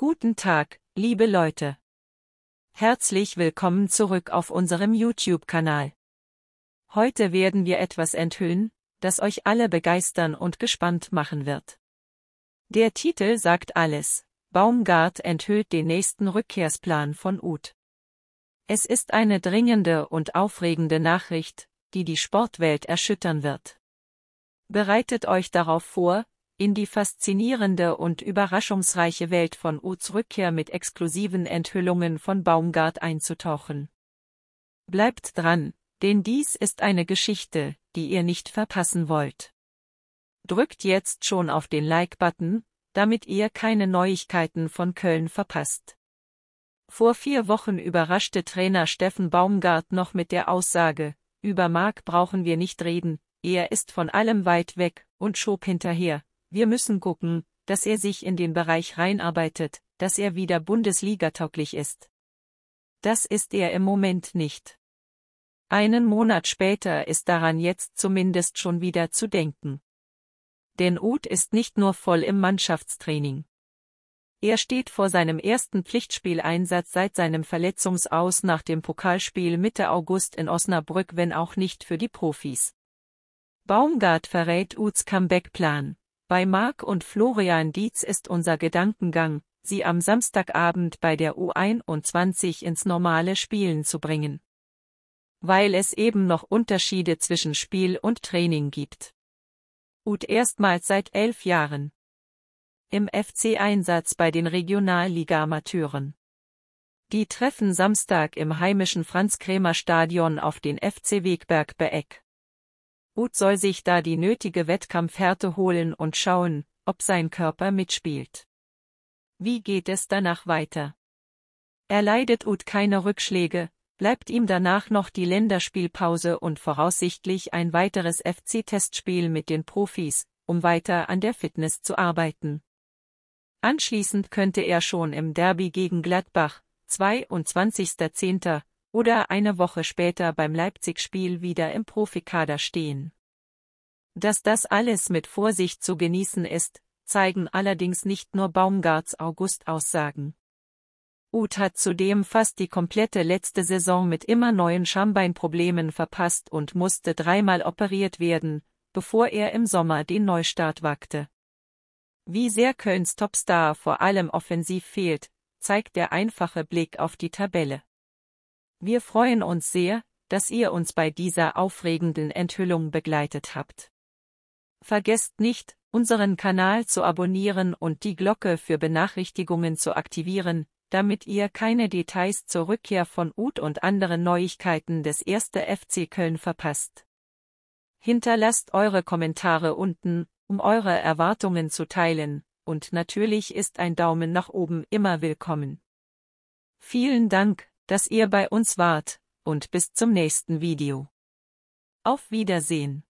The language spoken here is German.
Guten Tag, liebe Leute. Herzlich willkommen zurück auf unserem YouTube-Kanal. Heute werden wir etwas enthüllen, das euch alle begeistern und gespannt machen wird. Der Titel sagt alles. Baumgart enthüllt den nächsten Rückkehrsplan von Uth. Es ist eine dringende und aufregende Nachricht, die die Sportwelt erschüttern wird. Bereitet euch darauf vor, in die faszinierende und überraschungsreiche Welt von Uths Rückkehr mit exklusiven Enthüllungen von Baumgart einzutauchen. Bleibt dran, denn dies ist eine Geschichte, die ihr nicht verpassen wollt. Drückt jetzt schon auf den Like-Button, damit ihr keine Neuigkeiten von Köln verpasst. Vor vier Wochen überraschte Trainer Steffen Baumgart noch mit der Aussage, über Marc brauchen wir nicht reden, er ist von allem weit weg, und schob hinterher, wir müssen gucken, dass er sich in den Bereich reinarbeitet, dass er wieder Bundesliga-tauglich ist. Das ist er im Moment nicht. Einen Monat später ist daran jetzt zumindest schon wieder zu denken. Denn Uth ist nicht nur voll im Mannschaftstraining. Er steht vor seinem ersten Pflichtspieleinsatz seit seinem Verletzungsaus nach dem Pokalspiel Mitte August in Osnabrück, wenn auch nicht für die Profis. Baumgart verrät Uths Comeback-Plan. Bei Marc und Florian Dietz ist unser Gedankengang, sie am Samstagabend bei der U21 ins normale Spielen zu bringen. Weil es eben noch Unterschiede zwischen Spiel und Training gibt. Ut erstmals seit elf Jahren. Im FC-Einsatz bei den Regionalliga-Amateuren. Die treffen Samstag im heimischen Franz-Krämer-Stadion auf den FC Wegberg Beeck. Uth soll sich da die nötige Wettkampfhärte holen und schauen, ob sein Körper mitspielt. Wie geht es danach weiter? Erleidet Uth keine Rückschläge, bleibt ihm danach noch die Länderspielpause und voraussichtlich ein weiteres FC-Testspiel mit den Profis, um weiter an der Fitness zu arbeiten. Anschließend könnte er schon im Derby gegen Gladbach, 22.10., oder eine Woche später beim Leipzig-Spiel wieder im Profikader stehen. Dass das alles mit Vorsicht zu genießen ist, zeigen allerdings nicht nur Baumgarts August-Aussagen. Uth hat zudem fast die komplette letzte Saison mit immer neuen Schambeinproblemen verpasst und musste dreimal operiert werden, bevor er im Sommer den Neustart wagte. Wie sehr Kölns Topstar vor allem offensiv fehlt, zeigt der einfache Blick auf die Tabelle. Wir freuen uns sehr, dass ihr uns bei dieser aufregenden Enthüllung begleitet habt. Vergesst nicht, unseren Kanal zu abonnieren und die Glocke für Benachrichtigungen zu aktivieren, damit ihr keine Details zur Rückkehr von Uth und anderen Neuigkeiten des 1. FC Köln verpasst. Hinterlasst eure Kommentare unten, um eure Erwartungen zu teilen, und natürlich ist ein Daumen nach oben immer willkommen. Vielen Dank, dass ihr bei uns wart, und bis zum nächsten Video. Auf Wiedersehen.